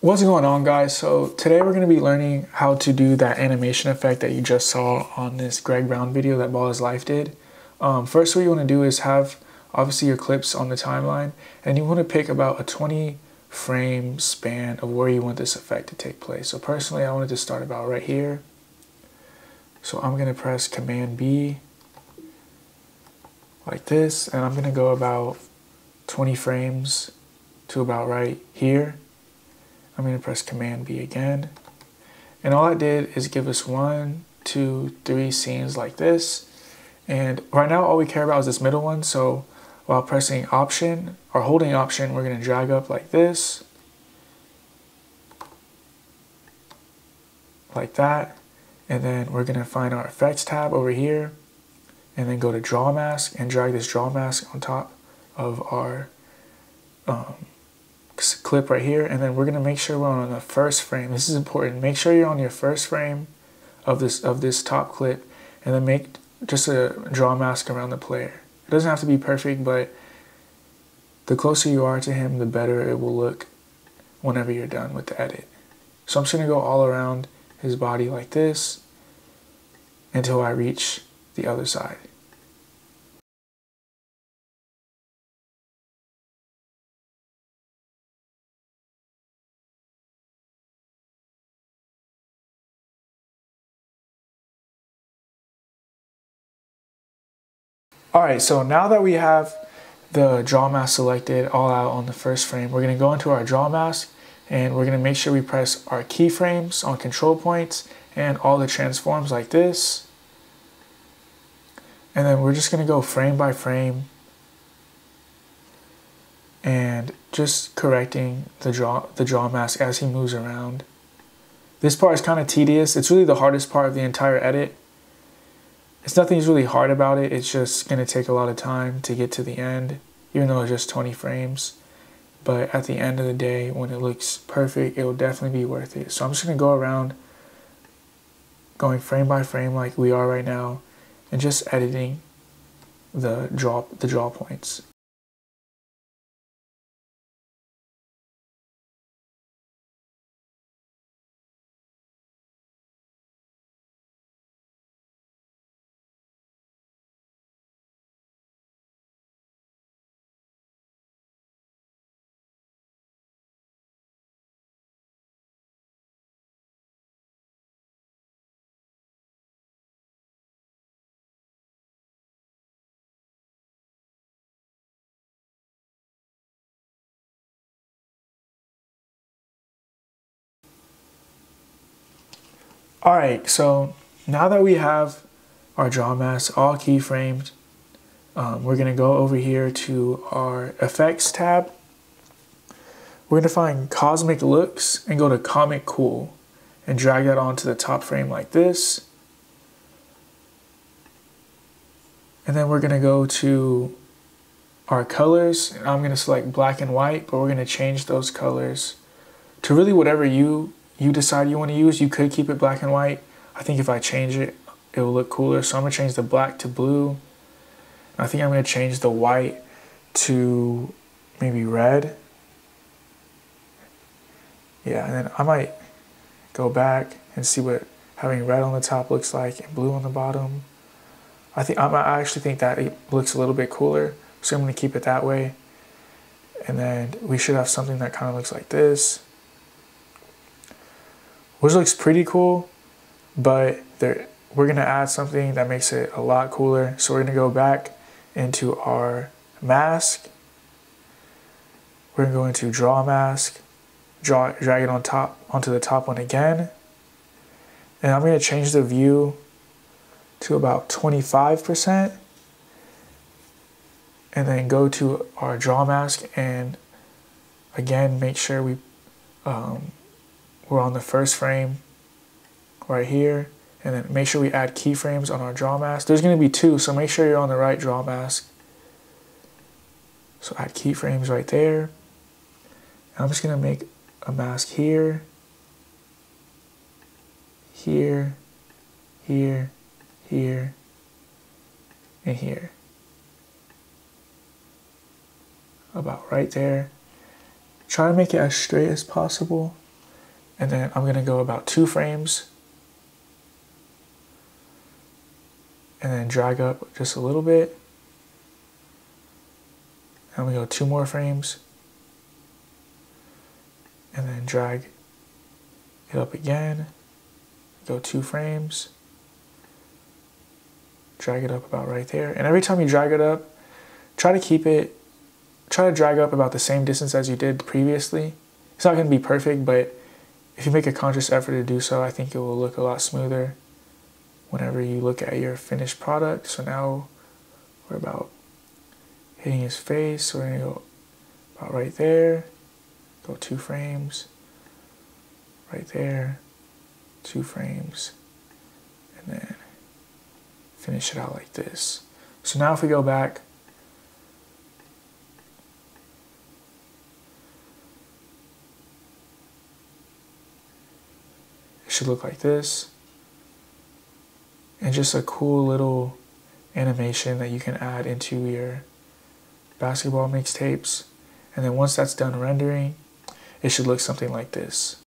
What's going on guys? So today we're going to be learning how to do that animation effect that you just saw on this Greg Brown video that Ball is Life did. Um, first what you want to do is have obviously your clips on the timeline and you want to pick about a 20 frame span of where you want this effect to take place. So personally I wanted to start about right here. So I'm going to press Command B like this and I'm going to go about 20 frames to about right here. I'm going to press Command B again. And all I did is give us one, two, three scenes like this. And right now all we care about is this middle one. So while pressing Option or holding Option, we're going to drag up like this. Like that. And then we're going to find our Effects tab over here. And then go to Draw Mask and drag this Draw Mask on top of our um, clip right here and then we're to make sure we're on the first frame. This is important. Make sure you're on your first frame of this of this top clip and then make just a draw mask around the player. It doesn't have to be perfect but the closer you are to him the better it will look whenever you're done with the edit. So I'm just to go all around his body like this until I reach the other side All right, so now that we have the draw mask selected all out on the first frame, we're gonna go into our draw mask and we're gonna make sure we press our keyframes on control points and all the transforms like this. And then we're just gonna go frame by frame and just correcting the draw, the draw mask as he moves around. This part is kind of tedious. It's really the hardest part of the entire edit it's nothing's really hard about it. It's just going to take a lot of time to get to the end, even though it's just 20 frames. But at the end of the day, when it looks perfect, it will definitely be worth it. So I'm just going to go around going frame by frame like we are right now and just editing the draw the draw points. All right, so now that we have our draw mask all keyframed, um, we're gonna go over here to our effects tab. We're gonna find comic looks and go to comic cool and drag that onto the top frame like this. And then we're gonna go to our colors. I'm gonna select black and white, but we're gonna change those colors to really whatever you you decide you want to use. You could keep it black and white. I think if I change it, it will look cooler. So I'm going to change the black to blue. I think I'm going to change the white to maybe red. Yeah, and then I might go back and see what having red on the top looks like and blue on the bottom. I think I actually think that it looks a little bit cooler, so I'm going to keep it that way. And then we should have something that kind of looks like this which looks pretty cool, but there, we're gonna add something that makes it a lot cooler. So we're gonna go back into our mask. We're gonna go into draw mask, draw, drag it on top onto the top one again. And I'm gonna change the view to about 25% and then go to our draw mask and again make sure we um, we're on the first frame right here and then make sure we add keyframes on our draw mask. There's going to be two, so make sure you're on the right draw mask. So add keyframes right there. And I'm just going to make a mask here, here, here, here, and here. About right there. Try to make it as straight as possible. And then I'm gonna go about two frames and then drag up just a little bit. And we go two more frames and then drag it up again, go two frames, drag it up about right there. And every time you drag it up, try to keep it, try to drag up about the same distance as you did previously. It's not gonna be perfect, but if you make a conscious effort to do so, I think it will look a lot smoother whenever you look at your finished product. So now we're about hitting his face. So We're gonna go about right there, go two frames, right there, two frames, and then finish it out like this. So now if we go back, should look like this and just a cool little animation that you can add into your basketball mixtapes. And then once that's done rendering, it should look something like this.